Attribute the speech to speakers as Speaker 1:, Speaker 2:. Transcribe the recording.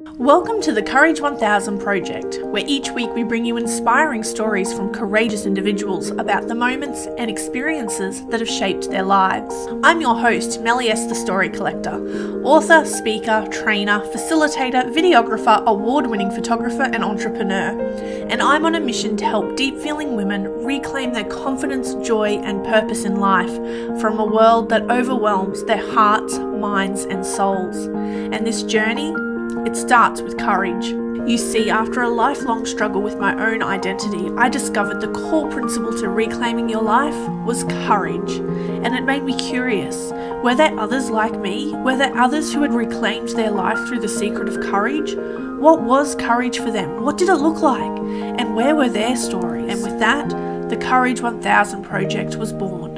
Speaker 1: Welcome to the Courage 1000 project, where each week we bring you inspiring stories from courageous individuals about the moments and experiences that have shaped their lives. I'm your host, Melly the Story Collector, author, speaker, trainer, facilitator, videographer, award winning photographer, and entrepreneur. And I'm on a mission to help deep feeling women reclaim their confidence, joy, and purpose in life from a world that overwhelms their hearts, minds, and souls. And this journey it starts with courage. You see, after a lifelong struggle with my own identity, I discovered the core principle to reclaiming your life was courage. And it made me curious were there others like me? Were there others who had reclaimed their life through the secret of courage? What was courage for them? What did it look like? And where were their stories? And with that, the Courage 1000 project was born.